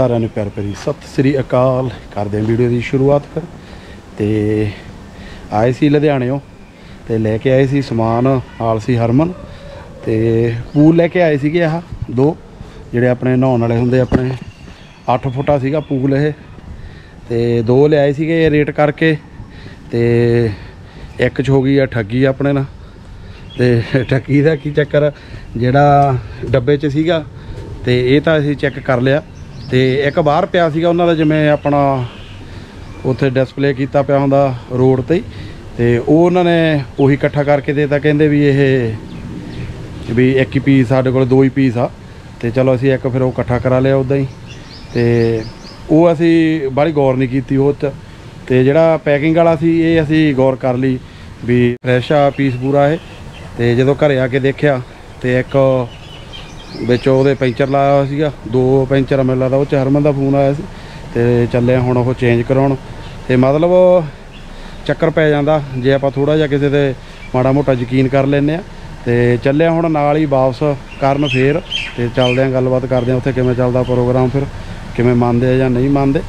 ਸਾਰਿਆਂ ਨੂੰ ਪਿਆਰ ਭਰੀ ਸਤਿ ਸ੍ਰੀ ਅਕਾਲ। ਕਰਦੇ ਹਾਂ ਵੀਡੀਓ ਦੀ ਸ਼ੁਰੂਆਤ ਫਿਰ। ਤੇ ਆਏ ਸੀ ਲੁਧਿਆਣਿਓਂ ਤੇ ਲੈ ਕੇ ਆਏ ਸੀ ਸਮਾਨ ਆਲਸੀ ਹਰਮਨ। ਤੇ ਪੂਲ ਲੈ ਕੇ ਆਏ ਸੀਗੇ ਆਹ ਦੋ, ਜਿਹੜੇ ਆਪਣੇ ਨਹਾਉਣ ਵਾਲੇ ਹੁੰਦੇ ਆਪਣੇ। 8 ਫੁੱਟਾ ਸੀਗਾ ਪੂਲ ਇਹ। ਤੇ ਦੋ ਲਿਆਏ ਸੀਗੇ ਰੇਟ ਕਰਕੇ। ਤੇ ਇੱਕ ਚ ਹੋ ਗਈ ਆ ਠੱਗੀ ਆਪਣੇ ਨਾਲ। ਤੇ ਠੱਗੀ ਦਾ ਕੀ ਚੱਕਰ ਜਿਹੜਾ ਡੱਬੇ 'ਚ ਸੀਗਾ, ਤੇ ਇਹ ਤਾਂ ਅਸੀਂ ਚੈੱਕ ਕਰ ਲਿਆ। ਤੇ ਇੱਕ ਬਾਹਰ ਪਿਆ ਸੀਗਾ ਉਹਨਾਂ ਦਾ ਜਿਵੇਂ ਆਪਣਾ ਉੱਥੇ ਡਿਸਪਲੇ ਕੀਤਾ ਪਿਆ ਹੁੰਦਾ ਰੋਡ ਤੇ ਹੀ। ਤੇ ਉਹ ਉਹਨਾਂ ਨੇ ਉਹੀ ਇਕੱਠਾ ਕਰਕੇ ਦੇਤਾ, ਕਹਿੰਦੇ ਵੀ ਇਹ ਵੀ ਇੱਕ ਹੀ ਪੀਸ ਸਾਡੇ ਕੋਲ, ਦੋ ਹੀ ਪੀਸ ਆ। ਤੇ ਚਲੋ ਅਸੀਂ ਇੱਕ ਫਿਰ ਉਹ ਇਕੱਠਾ ਕਰਾ ਲਿਆ ਉਦਾਂ ਹੀ। ਤੇ ਉਹ ਅਸੀਂ ਬਾਹਲੀ ਗੌਰ ਨਹੀਂ ਕੀਤੀ ਉਹ 'ਚ। ਤੇ ਜਿਹੜਾ ਪੈਕਿੰਗ ਵਾਲਾ ਸੀ, ਇਹ ਅਸੀਂ ਗੌਰ ਕਰ ਲਈ ਵੀ ਫਰੈਸ਼ ਆ ਪੀਸ ਪੂਰਾ ਇਹ। ਤੇ ਜਦੋਂ ਘਰੇ ਆ ਕੇ ਦੇਖਿਆ, ਤੇ ਇੱਕ ਵਿੱਚ ਉਹਦੇ ਪੈਂਚਰ ਲਾਇਆ ਹੋਇਆ ਸੀਗਾ, ਦੋ ਪੈਂਚਰ ਮੈਨੂੰ ਲੱਗਦਾ ਉਹ ਚ ਹਰਮਨ ਦਾ ਫੋਨ ਆਇਆ ਸੀ, ਤੇ ਚੱਲੇ ਹੁਣ ਉਹ ਚੇਂਜ ਕਰਾਉਣ। ਤੇ ਮਤਲਬ ਚੱਕਰ ਪੈ ਜਾਂਦਾ, ਜੇ ਆਪਾਂ ਥੋੜਾ ਜਿਹਾ ਕਿਸੇ ਤੇ ਮਾੜਾ ਮੋਟਾ ਯਕੀਨ ਕਰ ਲੈਨੇ ਆ। ਤੇ ਚੱਲੇ ਹੁਣ ਨਾਲ ਹੀ ਵਾਪਸ ਕਰਨ ਫੇਰ, ਤੇ ਚੱਲਦੇ ਆ ਗੱਲਬਾਤ ਕਰਦੇ ਆ ਉੱਥੇ ਕਿਵੇਂ ਚੱਲਦਾ ਪ੍ਰੋਗਰਾਮ ਫਿਰ, ਕਿਵੇਂ ਮੰਨਦੇ ਆ ਜਾਂ ਨਹੀਂ ਮੰਨਦੇ।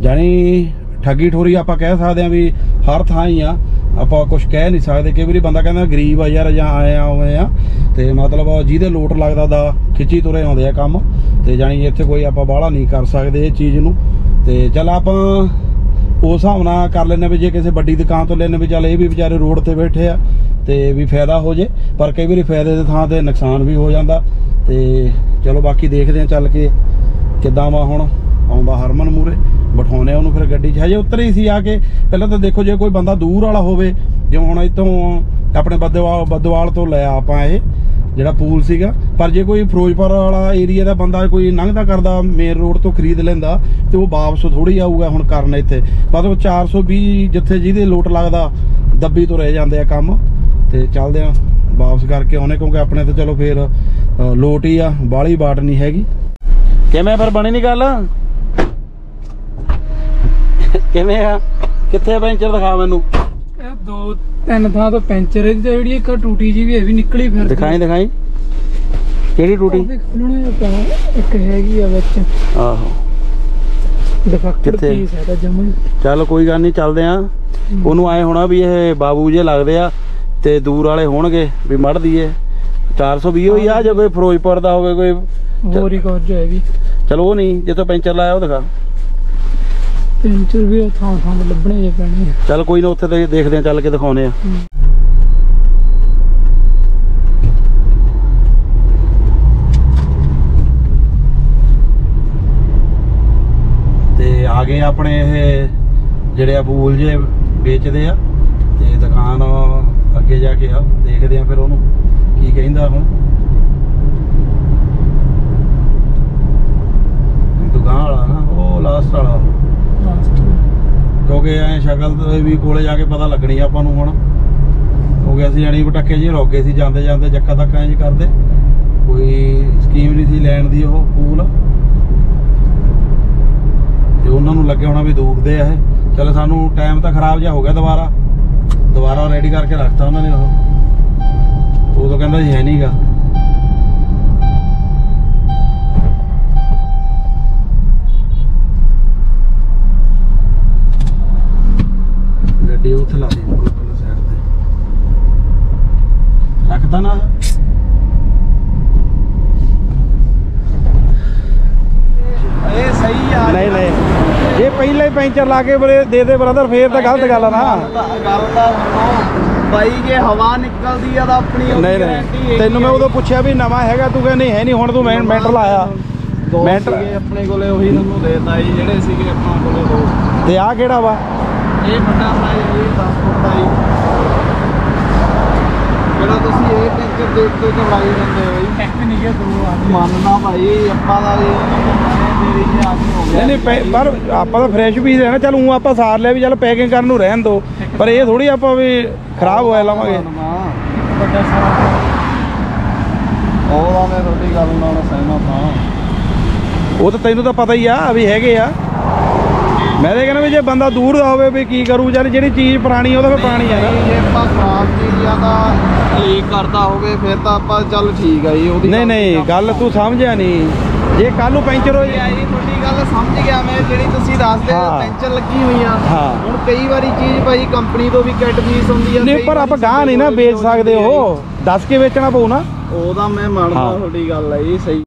ਜਾਣੀ ਠੱਗੀ ਠੋਰੀ ਆਪਾਂ ਕਹਿ ਸਕਦੇ ਆ ਵੀ ਹਰ ਥਾਂ ਹੀ ਆ, ਆਪਾਂ ਕੁਝ ਕਹਿ ਨਹੀਂ ਸਕਦੇ, ਕਈ ਵਾਰੀ ਬੰਦਾ ਕਹਿੰਦਾ ਗਰੀਬ ਆ ਯਾਰ ਜਾਂ ਆਏ ਆ ਉਵੇਂ ਆ। ਤੇ ਮਤਲਬ ਜਿਹਦੇ ਲੋਟ ਲੱਗਦਾ ਦਾ, ਖਿੱਚੀ ਤੁਰੇ ਆਉਂਦੇ ਆ ਕੰਮ। ਤੇ ਜਾਣੀ ਇੱਥੇ ਕੋਈ ਆਪਾਂ ਬਾਹਲਾ ਨਹੀਂ ਕਰ ਸਕਦੇ ਇਹ ਚੀਜ਼ ਨੂੰ। ਤੇ ਚੱਲ ਆਪਾਂ ਉਸ ਹਿਸਾਬ ਨਾਲ ਕਰ ਲੈਨੇ ਵੀ ਜੇ ਕਿਸੇ ਵੱਡੀ ਦੁਕਾਨ ਤੋਂ ਲੈਨੇ ਵੀ ਚੱਲ ਇਹ ਵੀ ਵਿਚਾਰੇ ਰੋਡ ਤੇ ਬੈਠੇ ਆ, ਤੇ ਵੀ ਫਾਇਦਾ ਹੋ ਜੇ। ਪਰ ਕਈ ਵਾਰੀ ਫਾਇਦੇ ਦੇ ਥਾਂ ਤੇ ਨੁਕਸਾਨ ਵੀ ਹੋ ਜਾਂਦਾ। ਤੇ ਚਲੋ ਬਾਕੀ ਦੇਖਦੇ ਆ ਚੱਲ ਕੇ ਕਿੱਦਾਂ ਵਾ ਹੁਣ ਆਉਂਦਾ ਹਰਮਨ ਮੂਰੇ ਬਿਠਾਉਨੇ ਆ ਉਹਨੂੰ ਫਿਰ ਗੱਡੀ 'ਚ। ਹਜੇ ਉੱਤਰ ਹੀ ਸੀ ਆ ਕੇ। ਪਹਿਲਾਂ ਤਾਂ ਦੇਖੋ ਜੇ ਕੋਈ ਬੰਦਾ ਦੂਰ ਵਾਲਾ ਹੋਵੇ, ਜਿਵੇਂ ਹੁਣ ਇੱਥੋਂ ਆਪਣੇ ਬੱਦਵਾਲ ਬਦਵਾਲ ਤੋਂ ਲਿਆ ਆਪਾਂ ਇਹ ਜਿਹੜਾ ਪੂਲ ਸੀਗਾ। ਪਰ ਜੇ ਕੋਈ ਫਿਰੋਜ਼ਪੁਰ ਵਾਲਾ ਏਰੀਆ ਦਾ ਬੰਦਾ ਕੋਈ ਲੰਘਦਾ ਕਰਦਾ ਮੇਨ ਰੋਡ ਤੋਂ ਖਰੀਦ ਲੈਂਦਾ, ਤੇ ਉਹ ਵਾਪਸ ਥੋੜੀ ਆਊਗਾ ਹੁਣ ਕਰਨ ਇੱਥੇ। ਬਸ ਮਤਲਬ 420 ਜਿੱਥੇ ਜਿਹਦੇ ਲੋਟ ਲੱਗਦਾ, ਦੱਬੀ ਤੋਂ ਰਹਿ ਜਾਂਦੇ ਆ ਕੰਮ। ਤੇ ਚੱਲਦੇ ਆ ਵਾਪਸ ਕਰਕੇ ਆਉਨੇ ਕਿਉਂਕਿ ਆਪਣੇ ਤੇ ਚਲੋ ਫੇਰ ਲੋਟ ਹੀ ਆ ਬਾਹਲੀ ਬਾਟ ਨਹੀਂ ਹੈਗੀ। ਕਿਵੇਂ ਪਰ ਬਣੀ ਨਹੀਂ ਗੱਲ? ਕਿਵੇਂ ਆ? ਕਿੱਥੇ ਪੈਂਚਰ ਦਿਖਾ ਮੈਨੂੰ? ਦੋ ਤਿੰਨ ਥਾਂ ਤੋਂ ਪੈਂਚਰ ਇਹਦੀ ਤਾਂ ਜਿਹੜੀ ਇੱਕ ਟੂਟੀ ਜੀ ਵੀ ਇਹ ਵੀ ਨਿਕਲੀ ਫਿਰ ਦਿਖਾਈ ਦਿਖਾਈ। ਕਿਹੜੀ ਟੂਟੀ? ਖੁੱਲਣਾ ਇੱਕ ਹੈਗੀ ਆ ਵਿੱਚ। ਆਹੋ। ਡਿਫੈਕਟਡ ਕਿੱਥੇ? ਪੀਸ ਹੈ ਤਾਂ ਜਮਨ ਚੱਲ ਕੋਈ ਗੱਲ ਨਹੀਂ ਚੱਲਦੇ ਆ। ਉਹਨੂੰ ਆਏ ਹੋਣਾ ਵੀ ਇਹ ਬਾਬੂ ਜੇ ਲੱਗਦੇ ਆ ਤੇ ਦੂਰ ਵਾਲੇ ਹੋਣਗੇ ਵੀ ਮੜ ਦਈਏ। 420 ਹੋਈ ਆ ਜੇ ਕੋਈ ਫਿਰੋਜ਼ਪੁਰ ਦਾ ਹੋਵੇ ਕੋਈ ਹੋਰ ਹੀ ਕੁਝ ਹੈ ਵੀ ਚਲੋ ਉਹ ਨਹੀਂ ਜਿੱਥੋਂ ਪੈਂਚਰ ਲਾਇਆ ਉਹ ਦਿਖਾ। ਪੈਂਚਰ ਵੀ ਥਾਂ ਥਾਂ ਤੇ ਲੱਭਣੇ ਜੇ ਪੈਣੇ ਆ। ਚੱਲ ਕੋਈ ਨਾ ਉੱਥੇ ਤੇ ਦੇਖਦੇ ਆ ਚੱਲ ਕੇ ਦਿਖਾਉਨੇ ਆ। ਤੇ ਆ ਗਏ ਆਪਣੇ ਇਹ ਜਿਹੜੇ ਆ ਬੂਲ ਜੇ ਵੇਚਦੇ ਆ ਤੇ ਦੁਕਾਨ ਅੱਗੇ ਜਾ ਕੇ ਆ ਦੇਖਦੇ ਆ ਫਿਰ ਉਹਨੂੰ ਕੀ ਕਹਿੰਦਾ ਹੁਣ। ਦੁਕਾਨ ਵਾਲਾ ਨਾ ਉਹ ਲਾਸਟ ਵਾਲਾ। ਕਿਉਂਕਿ ਐ ਸ਼ਕਲ ਤੇ ਵੀ ਕੋਲੇ ਜਾ ਕੇ ਪਤਾ ਲੱਗਣੀ ਆਪਾਂ ਨੂੰ ਹੁਣ। ਕਿਉਂਕਿ ਅਸੀਂ ਅਣੀ ਪਟਾਕੇ ਜੇ ਰੋਕੇ ਸੀ ਜਾਂਦੇ ਜਾਂਦੇ ਜੱਕਾ ਤੱਕ ਇੰਜ ਕਰਦੇ। ਕੋਈ ਸਕੀਮ ਨਹੀਂ ਸੀ ਲੈਣ ਦੀ ਉਹ ਪੂਲ ਤੇ ਉਹਨਾਂ ਨੂੰ ਲੱਗੇ ਹੋਣਾ ਵੀ ਦੂਰਦੇ ਆ ਇਹ। ਚਲੋ ਸਾਨੂੰ ਟਾਈਮ ਤਾਂ ਖਰਾਬ ਜਿਹਾ ਹੋ ਗਿਆ ਦੁਬਾਰਾ। ਦੁਬਾਰਾ ਰੈਡੀ ਕਰਕੇ ਰੱਖਤਾ ਉਹਨਾਂ ਨੇ ਉਹ। ਤਾਂ ਕਹਿੰਦਾ ਜੀ ਹੈ ਨਹੀਂਗਾ ਗੱਡੀ ਉੱਥੇ ਲਾ ਦੇ ਕੋਈ ਪਹਿਲਾਂ ਸਾਈਡ ਤੇ। ਰੱਖਤਾ ਨਾ। ਇਹ ਸਹੀ ਆ। ਨਹੀਂ ਨਹੀਂ। ਜੇ ਪਹਿਲਾਂ ਹੀ ਪੈਂਚਰ ਲਾ ਕੇ ਬਰੇ ਦੇ ਦੇ ਬ੍ਰਦਰ ਫੇਰ ਤਾਂ ਗਲਤ ਗੱਲ ਆ ਨਾ। ਗੱਲ ਦਾ ਬਾਈ ਜੇ ਹਵਾ ਨਿਕਲਦੀ ਆ ਤਾਂ ਆਪਣੀ ਨਹੀਂ ਨਹੀਂ। ਤੈਨੂੰ ਮੈਂ ਆ। ਉਦੋਂ ਪੁੱਛਿਆ ਵੀ ਨਵਾਂ ਹੈਗਾ ਤੂੰ ਕਹਿੰਦਾ ਨਹੀਂ ਹੈ ਨਹੀਂ ਹੁਣ ਤੂੰ ਮੈਂ ਮੈਂਟਰ ਲਾਇਆ। ਮੈਂਟਰ- ਸੀਗੇ ਆਪਣੇ ਕੋਲੇ ਉਹੀ ਤੁਹਾਨੂੰ ਦੇਤਾ ਜੀ ਜਿਹੜੇ ਸੀਗੇ ਆਪਣੇ ਕੋਲੇ ਦੋ। ਤੇ ਆਹ ਕਿਹੜਾ ਵਾ? ਇਹ ਵੱਡਾ ਸਾਈਜ਼ ਇਹ 10 ਫੁੱਟ ਦਾ ਜੀ। ਜਿਹੜਾ ਤੁਸੀਂ ਇਹ ਪਿਕਚਰ ਦੇਖ ਕੇ ਚੜਾਈ ਜਾਂਦੇ ਹੋ ਜੀ। ਇੱਕ ਨਹੀਂ ਗਿਆ ਦੋ ਆ। ਮੰਨਣਾ ਭਾਈ ਆਪਾਂ ਦਾ ਇਹ ਹੋ ਨਹੀਂ ਨਹੀਂ ਪਰ ਆਪਾਂ ਤਾਂ ਫਰੈਸ਼ ਪੀਸ ਲੈਣਾ ਚੱਲ ਉਹ ਆਪਾਂ ਸਾਰ ਲਿਆ ਵੀ ਚੱਲ ਪੈਕਿੰਗ ਕਰਨ ਨੂੰ ਰਹਿਣ ਦੋ। ਪਰ ਇਹ ਥੋੜੀ ਆਪਾਂ ਵੀ ਖਰਾਬ ਹੋਇਆ ਲਵਾਂਗੇ। ਵੱਡਾ ਸਾਰਾ ਉਹਦਾ ਮੈਂ ਤੁਹਾਡੀ ਗੱਲ ਨਾਲ ਸਹਿਮਤ ਹਾਂ। ਉਹ ਤਾਂ ਤੈਨੂੰ ਤਾਂ ਪਤਾ ਹੀ ਆ ਵੀ ਹੈਗੇ ਆ। ਮੈਂ ਤਾਂ ਕਹਿੰਦਾ ਵੀ ਜੇ ਬੰਦਾ ਦੂਰ ਦਾ ਹੋਵੇ ਵੀ ਕੀ ਕਰੂ ਚੱਲ ਜਿਹੜੀ ਚੀਜ਼ ਪੁਰਾਣੀ ਆ ਉਹ ਤਾਂ ਫਿਰ ਪੁਰਾਣੀ ਆ ਨਾ ਜੇ ਆਪਾਂ ਖਰਾਬ ਚੀਜ਼ ਆ ਤਾਂ ਲੀਕ ਕਰਦਾ ਹੋਵੇ ਫਿਰ ਤਾਂ ਆਪਾਂ ਚੱਲ ਠੀਕ ਆ ਜੀ ਉਹਦੀ ਨਹੀਂ ਨਹੀਂ ਗੱਲ ਤੂੰ ਸਮਝਿਆ ਨਹੀਂ ਜੇ ਕੱਲ ਨੂੰ ਪੈਂਚਰ ਹੋ ਇਹ ਆਈ ਤੁਹਾਡੀ ਗੱਲ ਸਮਝ ਗਿਆ ਮੈਂ ਜਿਹੜੀ ਤੁਸੀਂ ਦੱਸਦੇ ਹੋ। ਪੈਂਚਰ ਲੱਗੀ ਹੋਈ ਆ। ਹੁਣ ਕਈ ਵਾਰੀ ਚੀਜ਼ ਭਾਈ ਕੰਪਨੀ ਤੋਂ ਵੀ ਕਿੱਟ ਫੀਸ ਹੁੰਦੀ ਆ ਨਹੀਂ ਪਰ ਆਪਾਂ ਗਾਹ ਸਾਡੇ ਨਹੀਂ ਨਾ ਵੇਚ ਸਕਦੇ ਆ ਉਹ ਦੱਸ ਕੇ ਵੇਚਣਾ ਪਊ ਨਾ ਜੀ। ਉਹਦਾ ਮੈਂ ਮੰਨਦਾ। ਤੁਹਾਡੀ ਗੱਲ ਹੈ ਇਹ ਸਹੀ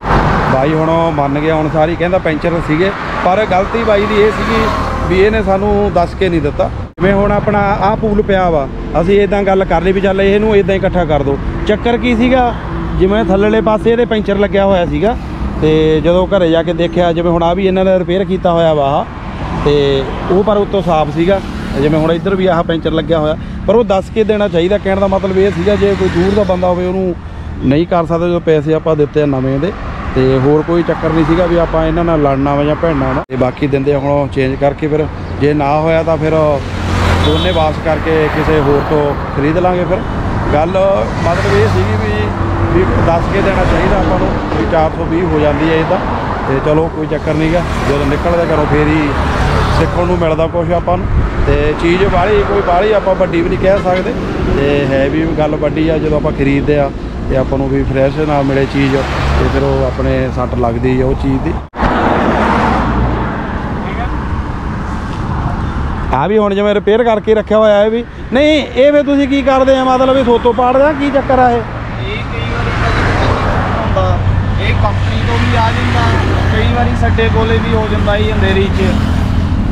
ਬਾਈ ਹੁਣ ਮੰਨ ਗਿਆ ਹੁਣ ਸਾਰੀ ਕਹਿੰਦਾ ਪੈਂਚਰ ਸੀਗੇ ਪਰ ਗਲਤੀ ਬਾਈ ਦੀ ਇਹ ਸੀਗੀ ਵੀ ਇਹਨੇ ਸਾਨੂੰ ਦੱਸ ਕੇ ਨਹੀਂ ਦਿੱਤਾ। ਜਿਵੇਂ ਹੁਣ ਆਪਣਾ ਆਹ ਪੂਲ ਪਿਆ ਵਾ, ਅਸੀਂ ਇਦਾਂ ਗੱਲ ਕਰ ਲਈ ਵੀ ਚੱਲ ਇਹਨੂੰ ਇਦਾਂ ਇਕੱਠਾ ਕਰ ਦੋ। ਚੱਕਰ ਕੀ ਸੀਗਾ? ਜਿਵੇਂ ਥੱਲੇਲੇ ਪਾਸੇ ਇਹਦੇ ਪੈਂਚਰ ਲੱਗਿਆ ਹੋਇਆ ਸੀਗਾ, ਤੇ ਜਦੋਂ ਘਰੇ ਜਾ ਕੇ ਦੇਖਿਆ, ਜਿਵੇਂ ਹੁਣ ਆ ਵੀ ਇਹਨਾਂ ਨੇ ਰਿਪੇਅਰ ਕੀਤਾ ਹੋਇਆ ਵਾ ਆਹ, ਤੇ ਉਹ ਪਰ ਉੱਤੋਂ ਸਾਫ਼ ਸੀਗਾ। ਜਿਵੇਂ ਹੁਣ ਇੱਧਰ ਵੀ ਆਹ ਪੈਂਚਰ ਲੱਗਿਆ ਹੋਇਆ, ਪਰ ਉਹ ਦੱਸ ਕੇ ਦੇਣਾ ਚਾਹੀਦਾ, ਕਹਿਣ ਦਾ ਮਤਲਬ ਇਹ ਸੀਗਾ ਜੇ ਕੋਈ ਦੂਰ ਦਾ ਬੰਦਾ ਹੋਵੇ ਉਹਨੂੰ ਨਹੀਂ ਕਰ ਸਕਦਾ, ਜੋ ਪੈਸੇ ਆਪਾਂ ਦਿੱਤੇ ਆ ਨਵੇਂ ਦੇ ਤੇ ਹੋਰ ਕੋਈ ਚੱਕਰ ਨਹੀਂ ਸੀਗਾ ਵੀ ਆਪਾਂ ਇਹਨਾਂ ਨਾਲ ਲੜਨਾ ਵਾ ਜਾਂ ਭੈਣਾਂ ਵਾ ਤੇ ਬਾਕੀ ਦਿੰਦੇ ਹੁਣ ਚੇਂਜ ਕਰਕੇ ਫਿਰ ਜੇ ਨਾ ਹੋਇਆ ਤਾਂ ਫਿਰ ਦੋਨੇ ਵਾਪਸ ਕਰਕੇ ਕਿਸੇ ਹੋਰ ਤੋਂ ਖਰੀਦ ਲਾਂਗੇ ਫਿਰ। ਗੱਲ ਮਤਲਬ ਇਹ ਸੀਗੀ ਵੀ ਵੀ ਦੱਸ ਕੇ ਦੇਣਾ ਚਾਹੀਦਾ ਆਪਾਂ ਨੂੰ ਵੀ 420 ਹੋ ਜਾਂਦੀ ਹੈ ਇਹ ਤਾਂ। ਤੇ ਚਲੋ ਕੋਈ ਚੱਕਰ ਨਹੀਂਗਾ ਜਦੋਂ ਨਿਕਲਦੇ ਘਰੋਂ ਫੇਰ ਹੀ ਸਿੱਖਣ ਨੂੰ ਮਿਲਦਾ ਕੁਝ ਆਪਾਂ ਨੂੰ। ਤੇ ਚੀਜ਼ ਬਾਹਲੀ ਕੋਈ ਬਾਹਲੀ ਆਪਾਂ ਵੱਡੀ ਵੀ ਨਹੀਂ ਕਹਿ ਸਕਦੇ। ਤੇ ਹੈ ਵੀ ਗੱਲ ਵੱਡੀ ਆ ਜਦੋਂ ਆਪਾਂ ਖਰੀਦਦੇ ਆ। ਤੇ ਆਪਾਂ ਨੂੰ ਵੀ ਫਰੈਸ਼ ਨਾਲ ਮਿਲੇ ਚੀਜ਼ ਤੇ ਫਿਰ ਉਹ ਆਪਣੇ ਸੱਟ ਲੱਗਦੀ ਆ ਉਹ ਚੀਜ਼ ਦੀ। ਆ ਵੀ ਹੁਣ ਜਿਵੇਂ ਰਿਪੇਅਰ ਕਰਕੇ ਰੱਖਿਆ ਹੋਇਆ ਹੈ ਵੀ। ਨਹੀਂ, ਇਹ ਵੀ ਤੁਸੀਂ ਕੀ ਕਰਦੇ ਆ? ਮਤਲਬ ਇਹ ਸੋਤੋਂ ਪਾੜਦੇ ਆ ਕੀ ਚੱਕਰ ਆ ਇਹ? ਇਹ ਕਈ ਵਾਰੀ ਹੁੰਦਾ, ਇਹ ਕੰਪਨੀ ਤੋਂ ਵੀ ਆ ਜਾਂਦਾ, ਕਈ ਵਾਰੀ ਸਾਡੇ ਕੋਲੇ ਵੀ ਹੋ ਜਾਂਦਾ ਇਹ ਅੰਧੇਰੀ 'ਚ।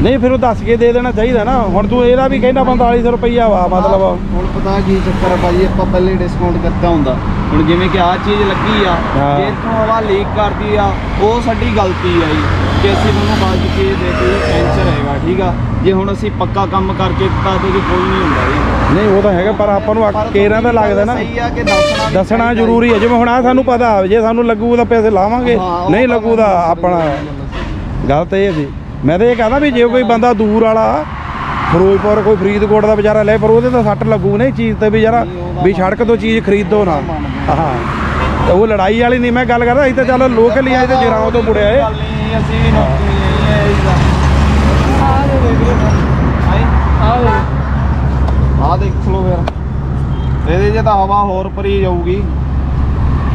ਨਹੀਂ ਫਿਰ ਉਹ ਦੱਸ ਕੇ ਦੇ ਦੇਣਾ ਚਾਹੀਦਾ ਨਾ। ਹੁਣ ਤੂੰ ਇਹਦਾ ਵੀ ਕਹਿੰਦਾ 4500 ਰੁਪਈਆ ਵਾ ਮਤਲਬ। ਹੁਣ ਪਤਾ ਕੀ ਚੱਕਰ ਆ ਭਾਜੀ ਆਪਾਂ ਪਹਿਲੇ ਡਿਸਕਾਊਂਟ ਕਰਤਾ ਹੁੰਦਾ। ਹੁਣ ਜਿਵੇਂ ਕਿ ਆਹ ਚੀਜ਼ ਲੱਗੀ ਆ। ਜੇ ਇੱਥੋਂ ਹਵਾ ਲੀਕ ਕਰਦੀ ਆ ਉਹ ਸਾਡੀ ਗਲਤੀ ਆ ਜੀ। ਕਿ ਅਸੀਂ ਤੁਹਾਨੂੰ ਬਾਅਦ ਕੇ ਦੇ ਕੇ ਕੈਂਸਰ ਹੈਗਾ ਠੀਕ ਆ? ਜੇ ਹੁਣ ਅਸੀਂ ਪੱਕਾ ਕੰਮ ਕਰਕੇ ਦਿੱਤਾ ਤੇ ਕੋਈ ਨਹੀਂ ਹੁੰਦਾ ਜੀ। ਨਹੀਂ ਉਹ ਤਾਂ ਹੈਗਾ ਪਰ ਆਪਾਂ ਨੂੰ ਕੇਰਾਂ ਦਾ ਲੱਗਦਾ ਨਾ। ਸਹੀ ਆ ਕਿ ਦੱਸਣਾ ਜ਼ਰੂਰੀ ਹੈ ਜਿਵੇਂ ਹੁਣ ਆ ਸਾਨੂੰ ਪਤਾ ਜੇ ਸਾਨੂੰ ਲੱਗੂ ਤਾਂ ਪੈਸੇ ਲਾਵਾਂਗੇ ਨਹੀਂ ਲੱਗੂ ਤਾਂ ਆਪਣਾ ਸਹੀ ਗੱਲ ਤਾਂ ਇਹ ਸੀ ਮੈਂ ਤਾਂ ਇਹ ਕਹਦਾ ਵੀ ਜੇ ਕੋਈ ਬੰਦਾ ਦੂਰ ਵਾਲਾ ਫਿਰੋਜ਼ਪੁਰ ਕੋਈ ਫਰੀਦਕੋਟ ਦਾ ਵਿਚਾਰਾ ਲੈ ਪਰ ਉਹਦੇ ਤਾਂ ਸੱਟ ਲੱਗੂ ਨਹੀਂ ਚੀਜ਼ ਤੇ ਵੀ ਯਾਰਾ ਵੀ ਸੜਕ ਤੋਂ ਚੀਜ਼ ਖਰੀਦੋ ਨਾ। ਹਾਂ। ਤੇ ਉਹ ਲੜਾਈ ਵਾਲੀ ਨਹੀਂ ਮੈਂ ਗੱਲ ਕਰਦਾ ਅਸੀਂ ਤਾਂ ਚੱਲ ਲੋਕਲ ਹੀ ਆਏ ਤੇ ਜਰਾਉਂ ਤੋਂ ਮੁੜਿਆ ਏ ਅਸੀਂ ਨੌਕਰੀ ਦੇਖ ਇਹਦੇ ਤਾਂ ਹਵਾ ਹੋਰ ਭਰੀ ਜਾਊਗੀ।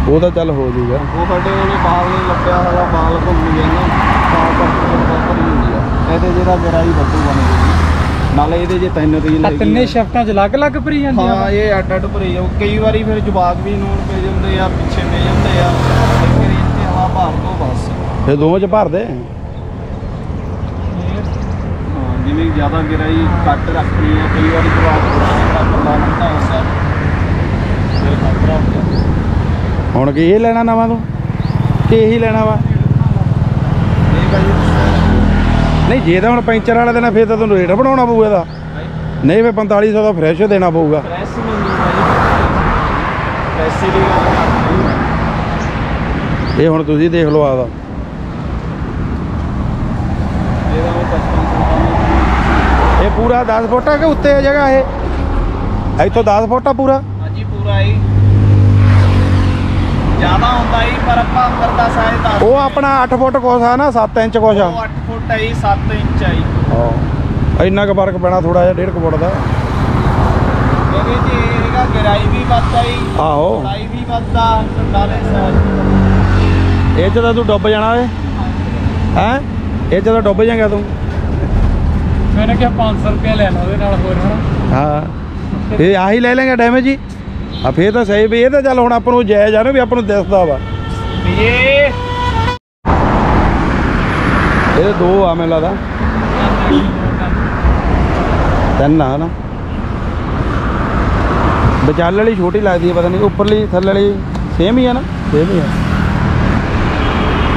ਉਹ ਤਾਂ ਚੱਲ ਹੋ ਜਾਊਗਾ ਉਹ ਸਾਡੇ ਉਹਨੇ ਬਾਲ ਨਹੀਂ ਲੱਭਿਆ ਹੈਗਾ ਬਾਲ ਘੁੰਮ ਗਏ ਨੇ ਤਾਂ ਕਰਕੇ ਹਵਾ ਭਰੀ ਹੁੰਦੀ ਆ ਇਹਦੇ ਜਿਹੜਾ ਗਰਾਈ ਵੱਧੂ ਬਣ ਗਈ ਨਾਲੇ ਇਹਦੇ 'ਚ ਤਿੰਨ ਰੀਲ ਹੈਗੀ ਤਿੰਨੇ ਆ। ਸ਼ਿਫਟਾਂ 'ਚ ਅਲੱਗ-ਅਲੱਗ ਭਰੀ ਜਾਂਦੀਆਂ ਹਾਂ ਇਹ ਅੱਡ ਅੱਡ ਭਰੀ ਜਾਊ ਕਈ ਵਾਰੀ ਫਿਰ ਜਵਾਕ ਵੀ ਨੂਨ ਪੈ ਜਾਂਦੇ ਆ ਪਿੱਛੇ ਪੈ ਜਾਂਦੇ ਆ। ਵਾਰੀ ਇੱਥੇ ਹਵਾ ਭਰ ਦੋ ਬਸ। ਫਿਰ ਦੋਵਾਂ ਚ ਭਰ ਦੇ ਹਾਂ ਜਿਵੇਂ ਜ਼ਿਆਦਾ ਗਰਾਈ ਕੱਟ ਰੱਖਣੀ ਆ ਕਈ ਵਾਰੀ ਜਵਾਕ ਫਿਰ ਖਤਰਾ ਹੋ ਜਾਂਦਾ ਹੁਣ ਕੀ ਇਹ ਲੈਣਾ ਨਵਾਂ ਤੂੰ? ਕਿ ਇਹੀ ਲੈਣਾ ਵਾ? ਇਹ ਭਾਜੀ ਨਹੀਂ ਜੇ ਤਾਂ ਹੁਣ ਪੈਂਚਰ ਵਾਲਾ ਦੇਣਾ ਫਿਰ ਤਾਂ ਤੁਹਾਨੂੰ ਰੇਟ ਬਣਾਉਣਾ ਪਊ ਇਹਦਾ। ਨਹੀਂ ਫਿਰ 4500 ਦਾ ਫਰੈਸ਼ ਦੇਣਾ ਪਊਗਾ। ਨਹੀਂ ਦੀ ਇਹ ਹੁਣ ਤੁਸੀਂ ਦੇਖ ਲਓ ਆਦਾ ਇਹਦਾ ਉਹ 55 ਸੌ ਇਹ ਪੂਰਾ 10 ਫੁੱਟ ਕਿ ਉੱਤੇ ਆ ਜਗ੍ਹਾ ਇਹ? ਇੱਥੋਂ 10 ਫੁੱਟ ਪੂਰਾ? ਹਾਂਜੀ ਪੂਰਾ ਹੀ। ਜ਼ਿਆਦਾ ਹੁੰਦਾ ਹੀ ਪਰ ਆਪਾਂ ਅੰਦਰ ਦਾ ਸਾਈਜ਼ ਦੱਸ ਉਹ ਆਪਣਾ 8 ਫੁੱਟ ਕੁਛ ਆ ਨਾ 7 ਇੰਚ ਕੁਛ ਆ। ਉਹ 8 ਫੁੱਟ ਹੈ 7 ਇੰਚ ਹੈ ਹਾਂ। ਇੰਨਾ ਕੁ ਫ਼ਰਕ ਪੈਣਾ ਥੋੜਾ ਜਿਹਾ 1.5 ਫੁੱਟ ਦਾ। ਇਹਦੇ ਚ ਇਹ ਹੈਗਾ ਗਹਿਰਾਈ ਵੀ ਵੱਧਦਾ ਹੀ ਆਹੋ। ਚੌੜਾਈ ਵੀ ਵੱਧਦਾ ਨਾਲੇ ਸਾਈਜ਼ ਇਹ ਚ ਤਾਂ ਤੂੰ ਡੁੱਬ ਜਾਣਾ ਏ ਹੈ? ਇਹ ਚ ਤਾਂ ਡੁੱਬ ਜਾਏਗਾ ਤੂੰ। ਮੈंने ਕਿਹਾ 500 ਰੁਪਏ ਲੈਣਾ ਉਹਦੇ ਨਾਲ ਹੋਰ ਹਨਾ। ਹਾਂ। ਇਹ ਆਹੀ ਲੈ ਲੈਂਗੇ ਡੈਮੇਜ ਹੀ। ਆ ਫੇਰ ਤਾਂ ਸਹੀ ਵੀ ਇਹ ਤਾਂ ਚੱਲ ਹੁਣ ਆਪਾਂ ਨੂੰ ਜਾਇਜ਼ ਆ ਨਾ ਵੀ ਆਪਾਂ ਨੂੰ ਦਿਸਦਾ ਵਾ। ਇਹ ਇਹਦੇ ਦੋ ਆ ਮੈਨੂੰ ਲੱਗਦਾ। ਤਿੰਨ ਆ ਨਾ। ਵਿਚਾਲੇ ਵਾਲੀ ਛੋਟੀ ਲੱਗਦੀ ਹੈ ਪਤਾ ਨਹੀਂ ਉੱਪਰਲੀ ਥੱਲੇ ਵਾਲੀ ਸੇਮ ਹੀ ਆ ਨਾ। ਸੇਮ ਹੀ ਆ।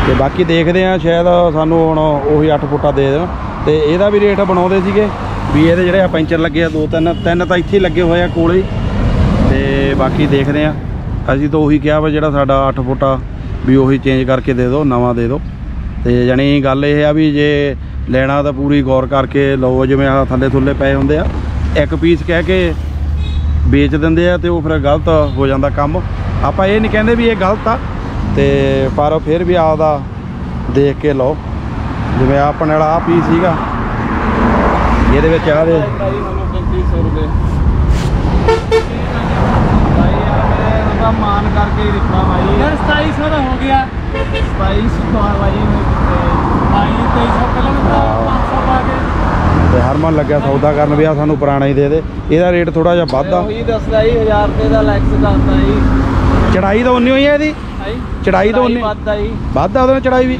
ਤੇ ਬਾਕੀ ਦੇਖਦੇ ਆ ਸ਼ਾਇਦ ਸਾਨੂੰ ਹੁਣ ਉਹੀ 8 ਫੁੱਟਾ ਦੇ ਦੇਣ। ਤੇ ਇਹਦਾ ਵੀ ਰੇਟ ਬਣਾਉਂਦੇ ਸੀਗੇ ਵੀ ਇਹਦੇ ਜਿਹੜੇ ਆ ਪੈਂਚਰ ਲੱਗੇ ਆ ਦੋ ਤਿੰਨ ਤਿੰਨ ਤਾਂ ਇੱਥੇ ਲੱਗੇ ਹੋਏ ਆ ਕੋਲੇ ਬਾਕੀ ਦੇਖਦੇ ਆ ਅਸੀਂ ਤਾਂ ਉਹੀ ਕਿਹਾ ਵਾ ਜਿਹੜਾ ਸਾਡਾ 8 ਫੁੱਟਾ ਵੀ ਉਹੀ ਚੇਂਜ ਕਰਕੇ ਦੇ ਦਿਓ ਨਵਾਂ ਦੇ ਦਿਓ ਤੇ ਜਾਣੀ ਗੱਲ ਇਹ ਆ ਵੀ ਜੇ ਲੈਣਾ ਤਾਂ ਪੂਰੀ ਗੌਰ ਕਰਕੇ ਲਓ ਜਿਵੇਂ ਆ ਥੱਲੇ ਥੁੱਲੇ ਪਏ ਹੁੰਦੇ ਆ ਇੱਕ ਪੀਸ ਕਹਿ ਕੇ ਵੇਚ ਦਿੰਦੇ ਆ ਤੇ ਉਹ ਫਿਰ ਗਲਤ ਹੋ ਜਾਂਦਾ ਕੰਮ ਆਪਾਂ ਇਹ ਨਹੀਂ ਕਹਿੰਦੇ ਵੀ ਇਹ ਗਲਤ ਆ ਤੇ ਪਰ ਫਿਰ ਵੀ ਆਪਦਾ ਦੇਖ ਕੇ ਲਓ ਜਿਵੇਂ ਆਪਣੇ ਵਾਲਾ ਆ ਪੀਸ ਸੀਗਾ ਇਹਦੇ ਵਿੱਚ ਆ ਦੇ ਭਾਈ ਮੈਨੂੰ 3500 ਰੁਪਏ ਭਾਈ ਉਹਦਾ ਮਾਨ ਕਰਕੇ ਹੀ ਦਿੱਤਾ ਭਾਈ ਯਾਰ 2700 ਦਾ ਹੋ ਗਿਆ। ਸਤਾਈ ਸੌ ਵਾਲੀ ਨੂੰ ਆਈ 2300 ਕਿਲੋਮੀਟਰ 500 ਪਾ ਕੇ। ਤੇ ਹਰਮਨ ਲੱਗਿਆ ਸੌਦਾ ਕਰਨ ਵੀ ਆ ਸਾਨੂੰ ਪੁਰਾਣਾ ਹੀ ਦੇ ਦੇ। ਇਹਦਾ ਰੇਟ ਥੋੜਾ ਜਿਹਾ ਵੱਧ ਆ। ਉਹੀ ਦੱਸਦਾ ਜੀ 1000 ਰੁਪਏ ਦਾ ਲੈਕਸ ਕਰਦਾ ਜੀ। ਚੜਾਈ ਤਾਂ ਉਨੀ ਹੋਈ ਹੈ ਇਹਦੀ? ਚੜਾਈ ਤਾਂ ਉਨੀ ਵੱਧਦਾ ਜੀ। ਵੱਧ ਆ ਉਹਦੇ ਨਾਲ ਚੜਾਈ ਵੀ। ਇਹ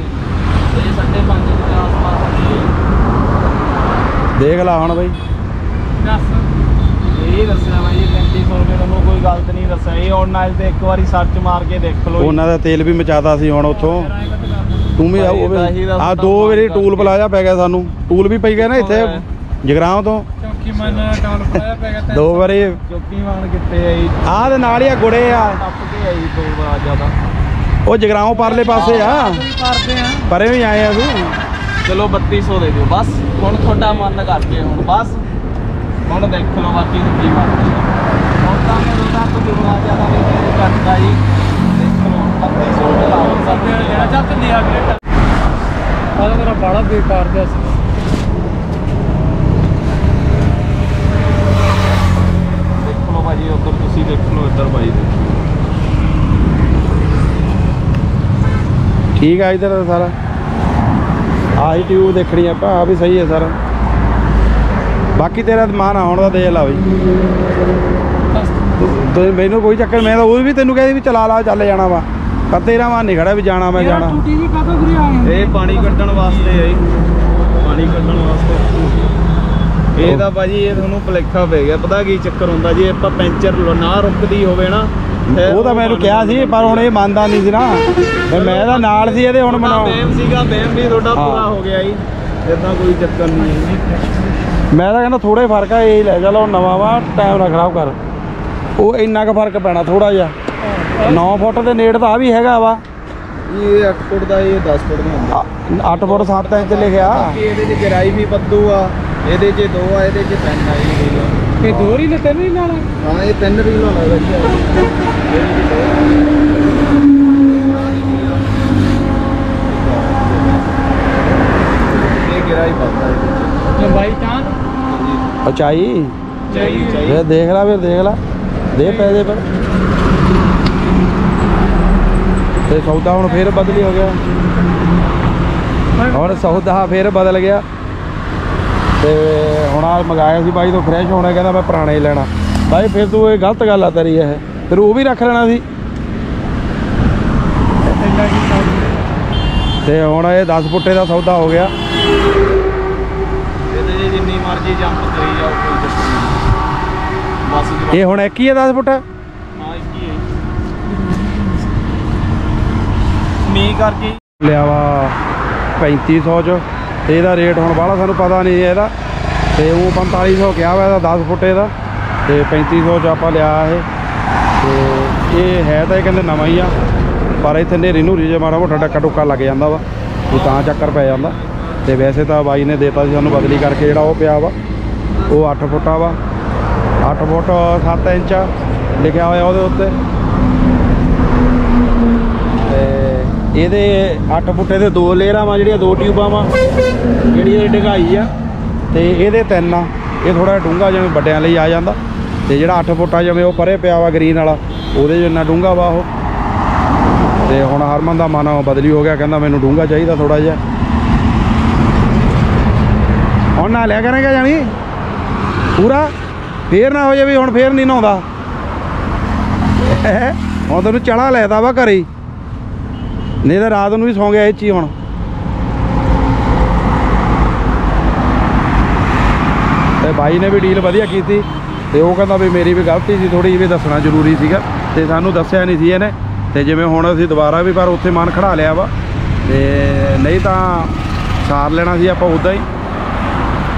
ਸਾਡੇ 5 ਦੇ ਆਸ-ਪਾਸ ਆ ਦੇਖ ਲਾ ਹੁਣ ਬਈ। ਦੱਸ। ਇਹ ਦੱਸਿਆ ਬਾਈ 3500 ਰੁਪਏ ਤੁਹਾਨੂੰ ਕੋਈ ਗਲਤ ਨਹੀਂ ਦੱਸਿਆ। ਇਹ ਆਨਲਾਈਨ ਤੇ ਇੱਕ ਵਾਰੀ ਸਰਚ ਮਾਰ ਕੇ ਦੇਖ ਲਓ। ਉਹਨਾਂ ਦਾ ਤੇਲ ਵੀ ਮਚਾਤਾ ਸੀ ਹੁਣ ਉੱਥੋਂ। ਤੂੰ ਵੀ ਆ ਦੋ ਵਾਰੀ ਟੂਲ ਪਲਾਜ਼ਾ ਪੈ ਗਿਆ ਸਾਨੂੰ। ਟੂਲ ਵੀ ਪਈ ਗਏ ਨਾ ਇੱਥੇ ਜਗਰਾਉਂ ਤੋਂ। ਚੌਂਕੀ ਮਨ ਟਾਊਨ ਪਾਇਆ ਪੈ ਗਿਆ ਦੋ ਵਾਰੀ। ਚੁੱਕੀ ਮਾਨ ਕਿੱਥੇ ਆਈ ਆਹ ਦੇ ਨਾਲ ਹੀ ਆ ਗੁੜੇ ਆ। ਟੱਪ ਕੇ ਆਈ ਦੋ ਵਾਰ ਜ਼ਿਆਦਾ। ਉਹ ਜਗਰਾਉਂ ਪਰਲੇ ਪਾਸੇ ਆ। ਆ। ਪਰੇ ਵੀ ਆਏ ਆ ਅਸੀਂ। ਚਲੋ 3200 ਦੇ ਦਿਓ। ਬਸ ਹੁਣ ਤੁਹਾਡਾ ਮਨ ਕਰਕੇ ਹੁਣ ਬਸ। ਹੁਣ ਦੇਖ ਲਓ ਬਾਕੀ ਕੀ ਮੰਨਦੇ ਆਹ ਮੇਰਾ ਬਾੜਾ ਬੇਕਾਰ ਜਿਹਾ ਸੀ ਦੇਖ ਲਓ ਭਾਜੀ ਉੱਧਰ ਤੁਸੀਂ ਦੇਖ ਲਓ ਇੱਧਰ ਭਾਈ ਠੀਕ ਆ ਇਧਰ ਸਾਰਾ। ਆਹੀ ਟਿਊਬ ਦੇਖਣੀ ਆ ਵੀ ਸਹੀ ਹੈ ਸਾਰਾ। ਬਾਕੀ ਤੇਰਾ ਮਨ ਆਉਣ ਦਾ ਦੇ ਲਾ ਬਈ। ਤੂੰ ਮੈਨੂੰ ਕੋਈ ਚੱਕਰ ਮੈਂ ਤਾਂ ਉਹ ਵੀ ਤੈਨੂੰ ਕਹਿੰਦੀ ਵੀ ਚਲਾ ਲਾ ਚੱਲ ਜਾਣਾ ਵਾ। ਪਰ ਤੇਰਾ ਮਨ ਨਹੀਂ ਖੜਾ ਵੀ ਜਾਣਾ ਮੈਂ ਜਾਣਾ। ਟੂਟੀ ਵੀ ਕਾਹਤੋਂ ਵੀਰੇ ਆਏ ਇਹ ਪਾਣੀ ਕੱਢਣ ਵਾਸਤੇ ਜੀ। ਪਾਣੀ ਕੱਢਣ ਵਾਸਤੇ। ਇਹ ਤਾਂ ਭਾਜੀ ਇਹ ਤੁਹਾਨੂੰ ਭੁਲੇਖਾ ਪੈ ਗਿਆ। ਪਤਾ ਕੀ ਚੱਕਰ ਹੁੰਦਾ ਜੀ ਆਪਾਂ ਪੈਂਚਰ ਲੋ- ਨਾ ਰੁਕਦੀ ਹੋਵੇ ਨਾ ਉਹ ਤਾਂ ਮੈਨੂੰ ਕਿਹਾ ਸੀ ਪਰ ਹੁਣ ਇਹ ਮੰਨਦਾ ਨਹੀਂ ਸੀ ਨਾ। ਤੇ ਮੈਂ ਤਾਂ ਨਾਲ ਸੀ ਇਹਦੇ ਹੁਣ ਮਨਾਉ ਬੇਮ ਸੀਗਾ ਬੇਮ ਵੀ ਤੁਹਾਡਾ। ਪੂਰਾ ਹੋ ਗਿਆ ਜੀ। ਇਦਾਂ ਕੋਈ ਚੱਕਰ ਨਹੀਂ ਮੈਂ ਤਾਂ ਕਹਿੰਦਾ ਥੋੜਾ ਹੀ ਫ਼ਰਕ ਆ ਇਹ ਲੈ ਚਲੋ ਨਵਾਂ ਵਾ ਟਾਈਮ ਨਾ ਖਰਾਬ ਕਰ। ਉਹ ਇੰਨਾ ਕੁ ਫ਼ਰਕ ਪੈਣਾ ਥੋੜਾ ਜਿਹਾ। 9 ਫੁੱਟ ਦੇ ਨੇੜ ਤਾਂ ਆ ਵੀ ਹੈਗਾ ਵਾ। ਇਹ 8 ਫੁੱਟ ਦਾ ਇਹ 10 ਫੁੱਟ ਦਾ ਹੁੰਦਾ। 8 ਫੁੱਟ 7 ਇੰਚ ਲਿਖਿਆ। ਬਾਕੀ ਇਹਦੇ 'ਚ ਗਹਿਰਾਈ ਵੀ ਬੱਦੂ ਆ ਇਹਦੇ 'ਚ ਦੋ ਆ ਇਹਦੇ 'ਚ ਤਿੰਨ ਆ ਜੀ ਰੀਲ। ਇਹ ਦੋ ਹੀ ਨੇ ਤਿੰਨ ਹੀ ਨਾਲ ਹਾਂ ਇਹ ਤਿੰਨ ਰੀਲ ਆ। ਇਹ ਗਹਿਰਾਈ ਇਹਦੇ 'ਚ। ਲੰਬਾਈ ਤਾਂ? ਉਚਾਈ ਚਾਹੀ ਇਹ ਚਾਹੀ ਦੇਖ ਲੈ ਫਿਰ ਦੇਖ ਲੈ। ਦੇ ਪੈਸੇ ਪਰ ਤੇ ਸੌਦਾ ਹੁਣ ਫੇਰ ਬਦਲੀ ਹੋ ਗਿਆ। ਹੁਣ ਸੌਦਾ ਫੇਰ ਬਦਲ ਗਿਆ। ਤੇ ਹੁਣ ਆ ਮੰਗਾਇਆ ਸੀ ਬਾਈ ਤੋਂ ਫਰੈਸ਼ ਹੋਣਾ, ਕਹਿੰਦਾ ਮੈਂ ਪੁਰਾਣਾ ਹੀ ਲੈਣਾ। ਬਾਈ ਫਿਰ ਤੂੰ ਇਹ ਗਲਤ ਗੱਲ ਆ ਤੇਰੀ ਇਹ। ਫਿਰ ਉਹ ਵੀ ਰੱਖ ਲੈਣਾ ਸੀ। ਤੇ ਹੁਣ ਇਹ 10 ਫੁੱਟੇ ਦਾ ਸੌਦਾ ਹੋ ਗਿਆ। ਇਹਦੇ ਜਿੰਨੀ ਮਰਜ਼ੀ ਜੰਪ ਕਰੀ ਜਾਓ। ਕੋਈ ਚੱਕਰ ਨਹੀਂ ਬਸ ਜਵਾਬ ਇਹ ਹੁਣ ਇੱਕ ਹੀ ਹੈ 10 ਫੁੱਟ? ਹਾਂ ਕੀ ਹੈ ਮੀਂਹ ਕਰਕੇ ਲਿਆ ਵਾ 3500 ਚ। ਤੇ ਇਹਦਾ ਰੇਟ ਹੁਣ ਬਾਹਲਾ ਸਾਨੂੰ ਪਤਾ ਨਹੀਂ ਇਹਦਾ। ਤੇ ਉਹ 4500 ਕਿਹਾ ਵਾ ਇਹਦਾ 10 ਫੁੱਟੇ ਦਾ ਤੇ 3500 ਚ ਆਪਾਂ ਲਿਆ ਇਹ। ਤੇ ਇਹ ਹੈ ਤਾਂ ਇਹ ਕਹਿੰਦੇ ਨਵਾਂ ਹੀ ਆ। ਪਰ ਇੱਥੇ ਨੇਰੀ ਨੂਰੀ ਜੇ ਮਾੜਾ ਮੋਟਾ ਡੱਕਾ ਡੁੱਕਾ ਲੱਗ ਜਾਂਦਾ ਵਾ। ਉਹ ਤਾਂ ਚੱਕਰ ਪੈ ਜਾਂਦਾ। ਤੇ ਵੈਸੇ ਤਾਂ ਬਾਈ ਨੇ ਦੇਤਾ ਸੀ ਸਾਨੂੰ ਬਦਲੀ ਕਰਕੇ ਜਿਹੜਾ ਉਹ ਪਿਆ ਵਾ। ਉਹ 8 ਫੁੱਟਾ ਵਾ। 8 ਫੁੱਟ 7 ਇੰਚ ਆ, ਲਿਖਿਆ ਹੋਇਆ ਉਹਦੇ ਉੱਤੇ। ਤੇ ਇਹਦੇ 8 ਫੁੱਟ ਦੇ ਦੋ ਲੇਅਰਾਂ ਵਾ ਜਿਹੜੀਆਂ ਦੋ ਟਿਊਬਾਂ ਵਾ ਜਿਹੜੀ ਇਹ ਡਗਾਈ ਆ। ਤੇ ਇਹਦੇ ਤਿੰਨ ਆ। ਇਹ ਥੋੜਾ ਡੂੰਗਾ ਜਿਵੇਂ ਵੱਡਿਆਂ ਲਈ ਆ ਜਾਂਦਾ। ਤੇ ਜਿਹੜਾ 8 ਆ ਜਿਵੇਂ ਉਹ ਪਰੇ ਪਿਆ ਵਾ ਗ੍ਰੀਨ ਵਾਲਾ ਉਹਦੇ ਜਿੰਨਾ ਡੂੰਗਾ ਵਾ ਉਹ। ਤੇ ਹੁਣ ਹਰਮਨ ਦਾ ਮਨ ਬਦਲੀ ਹੋ ਗਿਆ ਕਹਿੰਦਾ ਮੈਨੂੰ ਡੂੰਗਾ ਚਾਹੀਦਾ ਥੋੜਾ ਜਿਹਾ। ਹੁਣ ਨਾ ਲਿਆ ਕਰਾਂਗੇ ਜਾਣੀ? ਪੂਰਾ? ਫੇਰ ਨਾ ਹੋ ਜਾਵੇ, ਹੁਣ ਫੇਰ ਨਹੀਂ ਨਹਾਉਂਦਾ। ਹੁਣ ਤੈਨੂੰ ਚੜਾ ਲੈਦਾ ਵਾ ਘਰੇ। ਹੀ। ਨਹੀਂ ਤਾਂ ਰਾਤ ਨੂੰ ਵੀ ਸੌਂ ਗਿਆ ਇਹ 'ਚ ਹੀ ਹੁਣ। ਤੇ ਬਾਈ ਨੇ ਵੀ ਡੀਲ ਵਧੀਆ ਕੀਤੀ। ਤੇ ਉਹ ਕਹਿੰਦਾ ਵੀ ਮੇਰੀ ਵੀ ਗਲਤੀ ਸੀ ਥੋੜੀ ਵੀ ਦੱਸਣਾ ਜ਼ਰੂਰੀ ਸੀਗਾ। ਤੇ ਸਾਨੂੰ ਦੱਸਿਆ ਨਹੀਂ ਸੀ ਇਹਨੇ। ਤੇ ਜਿਵੇਂ ਹੁਣ ਅਸੀਂ ਦੁਬਾਰਾ ਵੀ ਪਰ ਉੱਥੇ ਮਨ ਖੜਾ ਲਿਆ ਵਾ। ਤੇ ਨਹੀਂ ਤਾਂ ਸਾਰ ਲੈਣਾ ਸੀ ਆਪਾਂ ਉਦਾਂ ਹੀ।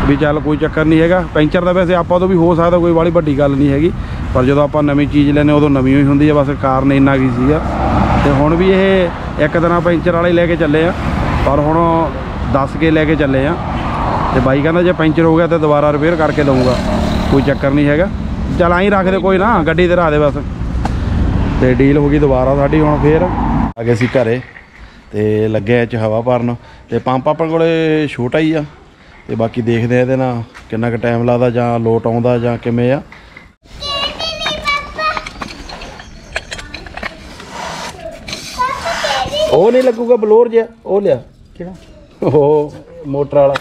ਵੀ ਚੱਲ ਕੋਈ ਚੱਕਰ ਨਹੀਂ ਹੈਗਾ। ਪੈਂਚਰ ਦਾ ਵੈਸੇ ਆਪਾਂ ਤੋਂ ਵੀ ਹੋ ਸਕਦਾ, ਕੋਈ ਵਾਲੀ ਵੱਡੀ ਗੱਲ ਨਹੀਂ ਹੈਗੀ। ਪਰ ਜਦੋਂ ਆਪਾਂ ਨਵੀਂ ਚੀਜ਼ ਲੈਨੇ ਉਦੋਂ ਨਵੀਂ ਹੀ ਹੁੰਦੀ ਹੈ ਬਸ ਕਾਰਨ ਇੰਨਾ ਕੀ ਸੀਗਾ। ਤੇ ਹੁਣ ਵੀ ਇਹ ਇੱਕ ਦਿਨਾਂ ਪੈਂਚਰ ਵਾਲੇ ਲੈ ਕੇ ਚੱਲੇ ਆ। ਪਰ ਹੁਣ ਦੱਸ ਕੇ ਲੈ ਕੇ ਚੱਲੇ ਆ। ਤੇ ਬਾਈ ਕਹਿੰਦਾ ਜੇ ਪੈਂਚਰ ਹੋ ਗਿਆ ਤਾਂ ਦੁਬਾਰਾ ਰਿਪੇਅਰ ਕਰਕੇ ਦਊਗਾ। ਕੋਈ ਚੱਕਰ ਨਹੀਂ ਹੈਗਾ। ਚੱਲ ਆਈ ਰੱਖ ਦੇ ਕੋਈ ਨਾ, ਗੱਡੀ ਤੇ ਰੱਖ ਦੇ ਬਸ। ਤੇ ਡੀਲ ਹੋ ਗਈ ਦੁਬਾਰਾ ਸਾਡੀ ਹੁਣ ਫੇਰ। ਆ ਗਏ ਸੀ ਘਰੇ, ਤੇ ਲੱਗਿਆ ਇਹ ਚ ਹਵਾ ਭਰਨ। ਤੇ ਪੰਪ ਆਪਾਂ ਕੋਲੇ ਛੋਟਾ ਹੀ ਆ। ਤੇ ਬਾਕੀ ਦੇਖਦੇ ਆ ਇਹਦੇ ਨਾਲ ਕਿੰਨਾ ਕੁ ਟਾਈਮ ਲੱਗਦਾ ਜਾਂ ਲੋਟ ਆਉਂਦਾ ਜਾਂ ਕਿਵੇਂ ਆ। ਉਹ ਨਹੀਂ ਲੱਗੂਗਾ ਬਲੋਰ ਜਿਹਾ ਉਹ ਲਿਆ। ਕਿਹੜਾ? ਉਹ ਮੋਟਰ ਵਾਲਾ।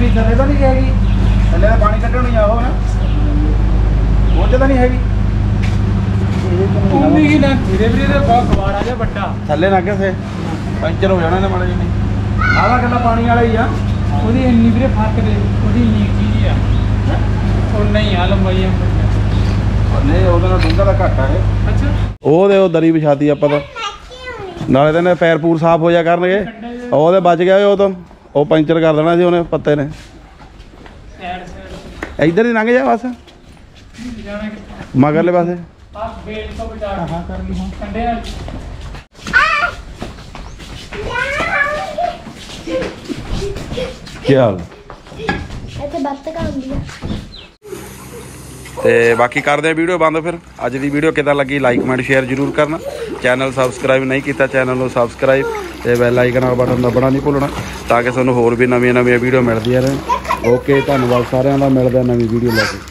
ਵੀ ਥੱਲੇ ਤਾਂ ਨਹੀਂ ਹੈਗੀ। ਥੱਲੇ ਤਾਂ ਪਾਣੀ ਕੱਢਣ ਨੂੰ ਜਾਓ ਨਾ। ਉਹ ਤਾਂ ਨਹੀਂ ਹੈਗੀ। ਉਹਦੀ ਕੀ ਨਾ ਧੀਰੇ ਧੀਰੇ ਤੇ ਬਹੁਤ ਗਵਾੜਾ ਜਿਹਾ ਵੱਡਾ। ਥੱਲੇ ਨਾ ਕਿਸੇ ਪੰਚਰ ਹੋ ਜਾਣਾ ਇਹਨੇ ਮਾੜਾ ਜਿਹਾ ਆਹ ਗੱਲਾਂ ਪਾਣੀ ਵਾਲਾ ਹੀ ਆ। ਉਹਦੀ ਇੰਨੀ ਵੀਰੇ ਫ਼ਰਕ ਦੇ ਉਹਦੀ ਚੀਜ਼ ਹੀ ਆ। ਉਹ ਨਹੀਂ ਆ ਲੰਬਾਈ ਆ। ਨਹੀਂ ਉਹਦੇ ਨਾਲ ਡੂੰਘਾ ਦਾ ਘੱਟ ਇਹ ਅੱਛਾ। ਉਹਦੇ ਉਹ ਦਰੀ ਵਿਛਾਤੀ ਆਪਾਂ ਤਾਂ। ਨਾਲੇ ਤਾਂ ਪੈਰ ਪੂਰ ਸਾਫ਼ ਹੋ ਜਾ ਕਰਨਗੇ। ਉਹਦੇ ਬਚ ਗਿਆ ਉਹ ਤਾਂ। ਉਹ ਪੰਚਰ ਕਰ ਦੇਣਾ ਸੀ ਉਹਨੇ ਪੱਤੇ ਨੇ। ਸਾਈਡ ਸਾਈਡ ਇੱਧਰ ਹੀ ਲੰਘ ਜਾ ਬਸ। ਮਗਰਲੇ ਪਾਸੇ। ਆ ਬੇਲ ਤੋਂ ਬਚਾ ਹਾਂ ਕਰ ਲਈ ਹਾਂ ਕੰਡੇ ਨਾਲ। ਕੀ ਹਾਲ? ਇੱਥੇ ਬੱਤਕ ਆਉਂਦੀ ਆ। ਤੇ ਬਾਕੀ ਕਰਦੇ ਆ ਵੀਡੀਓ ਬੰਦ ਫਿਰ। ਅੱਜ ਦੀ ਵੀਡੀਓ ਕਿਦਾਂ ਲੱਗੀ ਲਾਈਕ ਕਮੈਂਟ ਸ਼ੇਅਰ ਜਰੂਰ ਕਰਨਾ। ਚੈਨਲ ਸਬਸਕ੍ਰਾਈਬ ਨਹੀਂ ਕੀਤਾ ਚੈਨਲ ਨੂੰ ਸਬਸਕ੍ਰਾਈਬ ਤੇ ਬੈਲ ਆਈਕਨ ਵਾਲਾ ਬਟਨ ਦਬਣਾ ਨਹੀਂ ਭੁੱਲਣਾ ਤਾਂ ਕਿ ਤੁਹਾਨੂੰ ਹੋਰ ਵੀ ਨਵੀਆਂ ਨਵੀਆਂ ਵੀਡੀਓ ਮਿਲਦੀਆਂ ਰਹਿਣ। ਓਕੇ ਧੰਨਵਾਦ ਸਾਰਿਆਂ ਦਾ। ਮਿਲਦੇ ਆ ਨਵੀਂ ਵੀਡੀਓ ਲੈ ਕੇ।